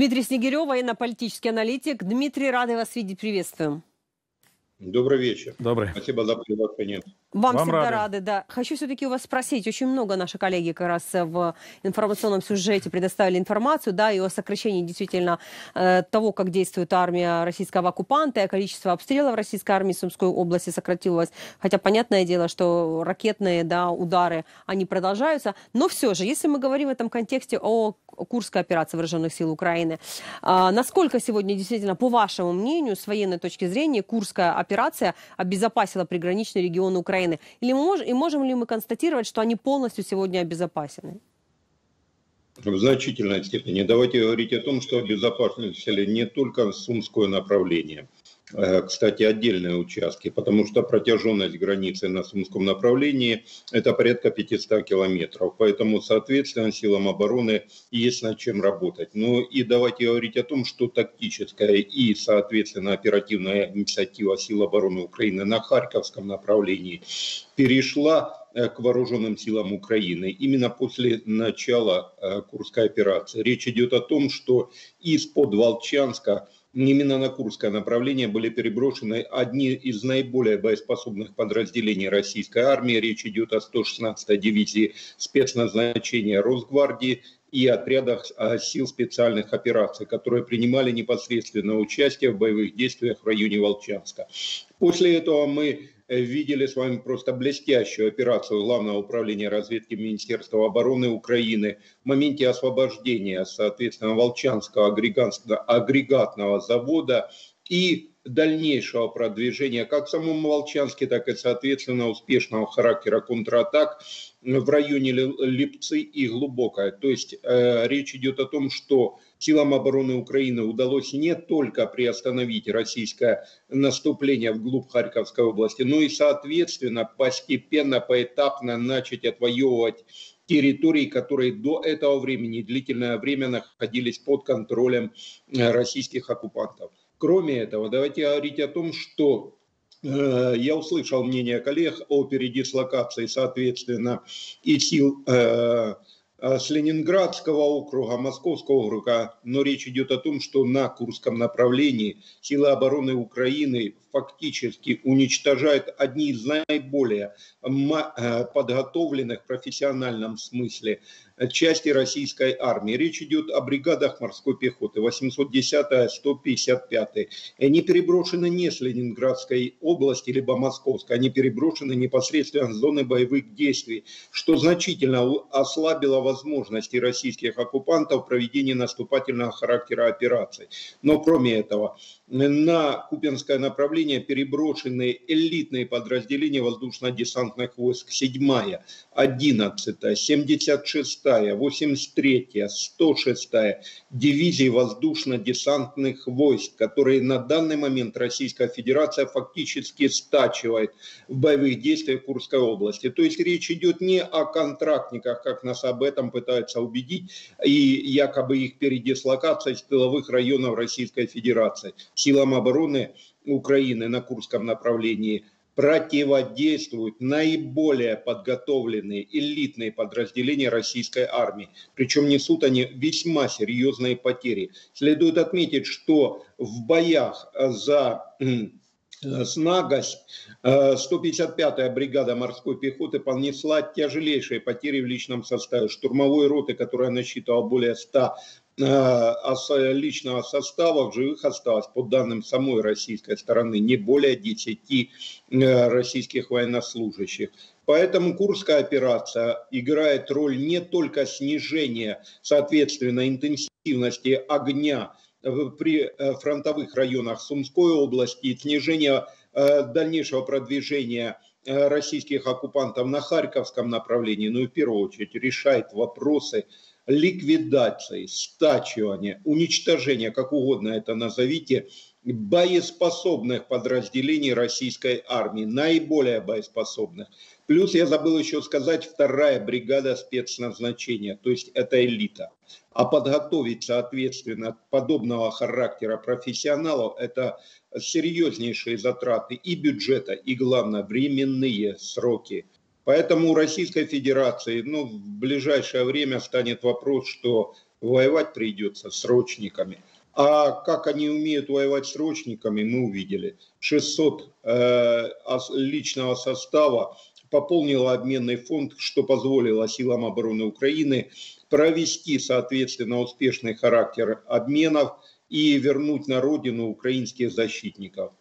Дмитрий Снегирев, военно-политический аналитик. Дмитрий, рады вас видеть. Приветствуем. Добрый вечер. Добрый. Спасибо за приглашение. Вам, Вам всегда рады. рады, да. Хочу все-таки у вас спросить. Очень много наши коллеги как раз в информационном сюжете предоставили информацию, да, и о сокращении действительно э, того, как действует армия российского оккупанта, и количество обстрелов российской армии в Сумской области сократилось. Хотя понятное дело, что ракетные, да, удары, они продолжаются. Но все же, если мы говорим в этом контексте о Курской операции вооруженных сил Украины, э, насколько сегодня действительно, по вашему мнению, с военной точки зрения, Курская операция обезопасила приграничные регионы Украины? Или мы можем, и можем ли мы констатировать, что они полностью сегодня обезопасены? В значительной степени. Давайте говорить о том, что обезопасили не только Сумское направление – кстати, отдельные участки, потому что протяженность границы на Сумском направлении – это порядка 500 километров. Поэтому, соответственно, силам обороны есть над чем работать. Ну и давайте говорить о том, что тактическая и, соответственно, оперативная инициатива сил обороны Украины на Харьковском направлении перешла э, к вооруженным силам Украины именно после начала э, Курской операции. Речь идет о том, что из-под Волчанска – именно на Курское направление были переброшены одни из наиболее боеспособных подразделений российской армии. Речь идет о 116-й дивизии спецназначения Росгвардии и отрядах а, сил специальных операций, которые принимали непосредственное участие в боевых действиях в районе Волчанска. После этого мы видели с вами просто блестящую операцию Главного управления разведки Министерства обороны Украины в моменте освобождения, соответственно, Волчанского агрегатного завода. И дальнейшего продвижения как в самом Волчанске, так и, соответственно, успешного характера контратак в районе Липцы и Глубокое. То есть э, речь идет о том, что силам обороны Украины удалось не только приостановить российское наступление вглубь Харьковской области, но и, соответственно, постепенно, поэтапно начать отвоевывать территории, которые до этого времени, длительное время находились под контролем э, российских оккупантов. Кроме этого, давайте говорить о том, что э, я услышал мнение коллег о передислокации, соответственно, и сил э, Э, с Ленинградского округа, Московского округа, но речь идет о том, что на Курском направлении силы обороны Украины фактически уничтожают одни из наиболее э, подготовленных в профессиональном смысле части российской армии. Речь идет о бригадах морской пехоты 810-я, 155-я. Они переброшены не с Ленинградской области, либо Московской, они переброшены непосредственно в зоны боевых действий, что значительно ослабило возможности российских оккупантов в проведении наступательного характера операций. Но кроме этого, на Купинское направление переброшены элитные подразделения воздушно-десантных войск 7-я, 11-я, 76-я, 83-я, 106-я дивизии воздушно-десантных войск, которые на данный момент Российская Федерация фактически стачивает в боевых действиях Курской области. То есть речь идет не о контрактниках, как нас об этом пытаются убедить, и якобы их передислокация из тыловых районов Российской Федерации силам обороны Украины на Курском направлении противодействуют наиболее подготовленные элитные подразделения российской армии. Причем несут они весьма серьезные потери. Следует отметить, что в боях за Снагость, 155-я бригада морской пехоты понесла тяжелейшие потери в личном составе. Штурмовой роты, которая насчитывала более 100 Э, личного состава живых осталось, по данным самой российской стороны, не более 10 э, российских военнослужащих. Поэтому Курская операция играет роль не только снижения, соответственно, интенсивности огня при э, фронтовых районах Сумской области и снижения дальнейшего продвижения российских оккупантов на Харьковском направлении, но и в первую очередь решает вопросы ликвидации, стачивания, уничтожения, как угодно это назовите, боеспособных подразделений российской армии, наиболее боеспособных. Плюс я забыл еще сказать, вторая бригада спецназначения, то есть это элита. А подготовить, соответственно, подобного характера профессионалов – это серьезнейшие затраты и бюджета, и, главное, временные сроки. Поэтому у Российской Федерации ну, в ближайшее время станет вопрос, что воевать придется срочниками. А как они умеют воевать срочниками, мы увидели. 600 э, личного состава пополнило обменный фонд, что позволило силам обороны Украины провести, соответственно, успешный характер обменов и вернуть на родину украинских защитников.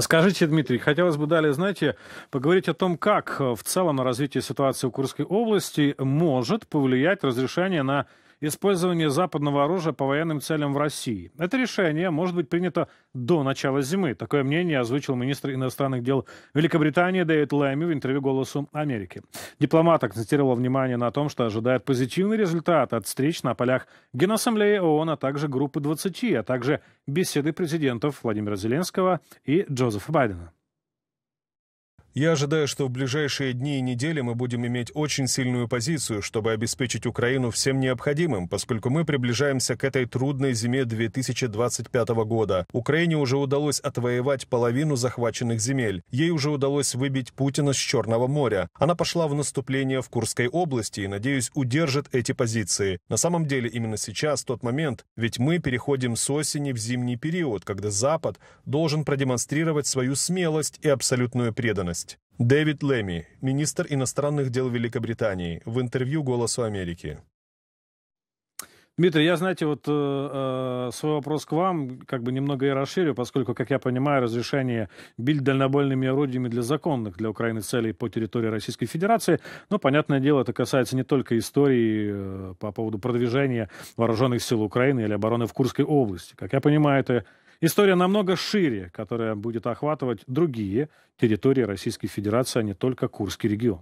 Скажите, Дмитрий, хотелось бы далее, знаете, поговорить о том, как в целом на развитие ситуации в Курской области может повлиять разрешение на использование западного оружия по военным целям в России. Это решение может быть принято до начала зимы. Такое мнение озвучил министр иностранных дел Великобритании Дэвид Лэми в интервью «Голосу Америки». Дипломат акцентировал внимание на том, что ожидает позитивный результат от встреч на полях Генассамблеи ООН, а также группы 20, а также беседы президентов Владимира Зеленского и Джозефа Байдена. Я ожидаю, что в ближайшие дни и недели мы будем иметь очень сильную позицию, чтобы обеспечить Украину всем необходимым, поскольку мы приближаемся к этой трудной зиме 2025 года. Украине уже удалось отвоевать половину захваченных земель. Ей уже удалось выбить Путина с Черного моря. Она пошла в наступление в Курской области и, надеюсь, удержит эти позиции. На самом деле именно сейчас тот момент, ведь мы переходим с осени в зимний период, когда Запад должен продемонстрировать свою смелость и абсолютную преданность. Дэвид Леми, министр иностранных дел Великобритании, в интервью «Голосу Америки». Дмитрий, я, знаете, вот э, э, свой вопрос к вам как бы немного и расширю, поскольку, как я понимаю, разрешение бить дальнобойными орудиями для законных для Украины целей по территории Российской Федерации, ну, понятное дело, это касается не только истории э, по поводу продвижения вооруженных сил Украины или обороны в Курской области. Как я понимаю, это История намного шире, которая будет охватывать другие территории Российской Федерации, а не только Курский регион.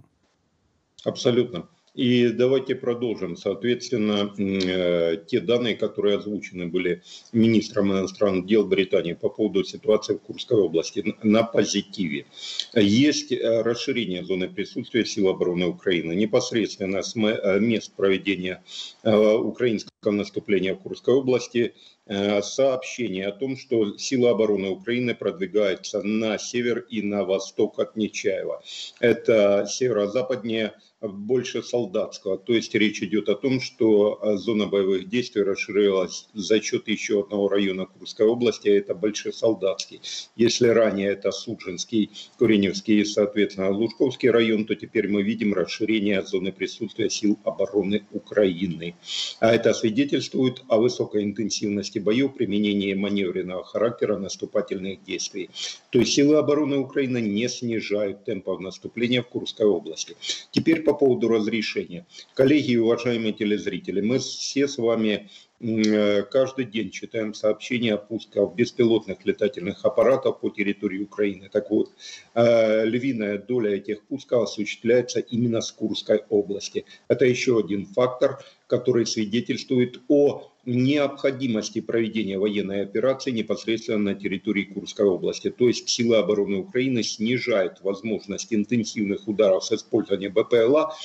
Абсолютно. И давайте продолжим. Соответственно, э, те данные, которые озвучены были министром иностранных дел Британии по поводу ситуации в Курской области на позитиве. Есть э, расширение зоны присутствия сил обороны Украины непосредственно с э, мест проведения украинского наступления в Курской области сообщение о том, что силы обороны Украины продвигаются на север и на восток от Нечаева. Это северо-западнее больше солдатского. То есть речь идет о том, что а, зона боевых действий расширилась за счет еще одного района Курской области, а это Большесолдатский. Если ранее это Суджинский, Куреневский и, соответственно, Лужковский район, то теперь мы видим расширение зоны присутствия сил обороны Украины. А это свидетельствует о высокой интенсивности боев, применении маневренного характера наступательных действий. То есть силы обороны Украины не снижают темпов наступления в Курской области. Теперь по поводу разрешения. Коллеги и уважаемые телезрители, мы все с вами э, каждый день читаем сообщения о пусках беспилотных летательных аппаратов по территории Украины. Так вот, э, львиная доля этих пусков осуществляется именно с Курской области. Это еще один фактор, который свидетельствует о необходимости проведения военной операции непосредственно на территории Курской области. То есть силы обороны Украины снижают возможность интенсивных ударов с использованием БПЛА,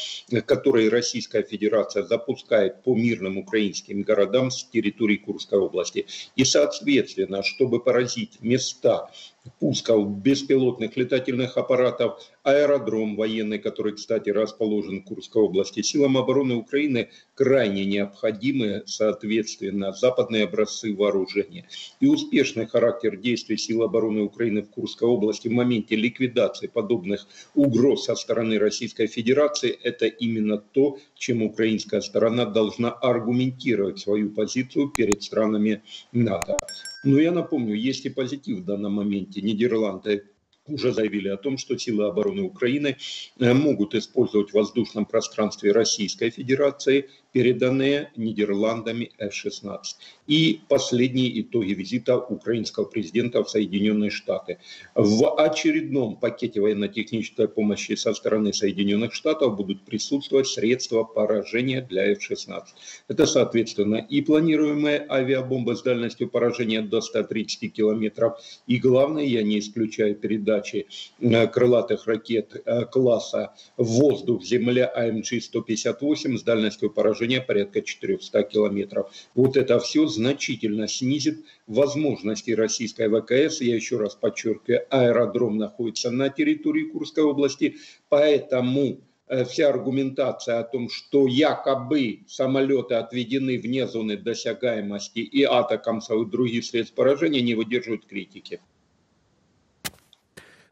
которые Российская Федерация запускает по мирным украинским городам с территории Курской области. И, соответственно, чтобы поразить места пусков беспилотных летательных аппаратов, аэродром военный, который, кстати, расположен в Курской области. Силам обороны Украины крайне необходимы, соответственно, западные образцы вооружения. И успешный характер действий сил обороны Украины в Курской области в моменте ликвидации подобных угроз со стороны Российской Федерации – это именно то, чем украинская сторона должна аргументировать свою позицию перед странами НАТО. Но я напомню, есть и позитив в данном моменте. Нидерланды уже заявили о том, что силы обороны Украины э, могут использовать в воздушном пространстве Российской Федерации переданные Нидерландами F-16. И последние итоги визита украинского президента в Соединенные Штаты. В очередном пакете военно-технической помощи со стороны Соединенных Штатов будут присутствовать средства поражения для F-16. Это, соответственно, и планируемые авиабомбы с дальностью поражения до 130 километров. И главное, я не исключаю передачи э, крылатых ракет э, класса воздух-земля АМГ-158 с дальностью поражения поражения порядка 400 километров. Вот это все значительно снизит возможности российской ВКС. Я еще раз подчеркиваю, аэродром находится на территории Курской области, поэтому э, вся аргументация о том, что якобы самолеты отведены вне зоны досягаемости и атакамсов и других средств поражения не выдерживают критики.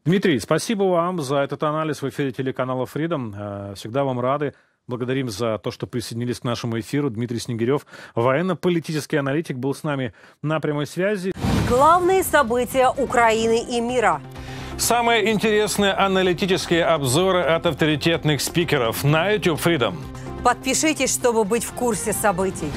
Дмитрий, спасибо вам за этот анализ в эфире телеканала Freedom. Э, всегда вам рады. Благодарим за то, что присоединились к нашему эфиру. Дмитрий Снегирев, военно-политический аналитик, был с нами на прямой связи. Главные события Украины и мира. Самые интересные аналитические обзоры от авторитетных спикеров на YouTube Freedom. Подпишитесь, чтобы быть в курсе событий.